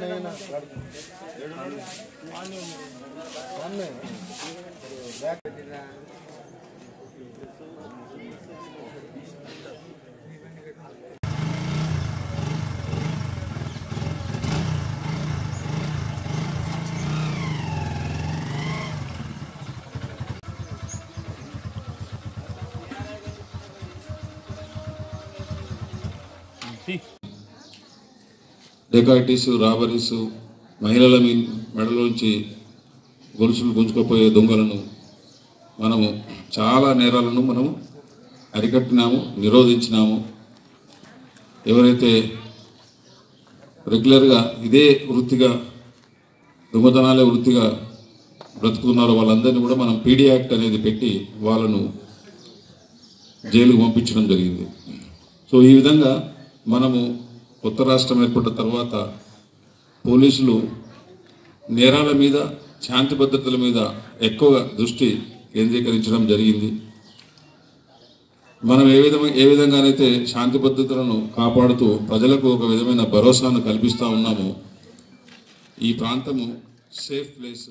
नहीं ना డెకాటిస్ రాబరీస్ మహిళల మీ మెడలోంచి గొలుసులు గుంజుకుపోయే దొంగలను మనము చాలా నేరాలను మనము అరికట్టినాము నిరోధించినాము. ఎవరైతే రెగ్యులర్గా ఇదే వృత్తిగా దొంగతనాలే వృత్తిగా బ్రతుకుతున్నారో వాళ్ళందరినీ కూడా మనం పీడీ యాక్ట్ అనేది పెట్టి వాళ్ళను జైలుకు పంపించడం జరిగింది. సో ఈ విధంగా మనము కొత్త రాష్ట్రం ఏర్పడిన తర్వాత పోలీసులు నేరాల మీద శాంతి భద్రతల మీద ఎక్కువ దృష్టి కేంద్రీకరించడం జరిగింది. మనం ఏ విధంగా ఏ విధంగానైతే శాంతి భద్రతలను కాపాడుతూ ప్రజలకు ఒక విధమైన భరోసాను కల్పిస్తూ ఉన్నామో ఈ ప్రాంతము సేఫ్ ప్లేస్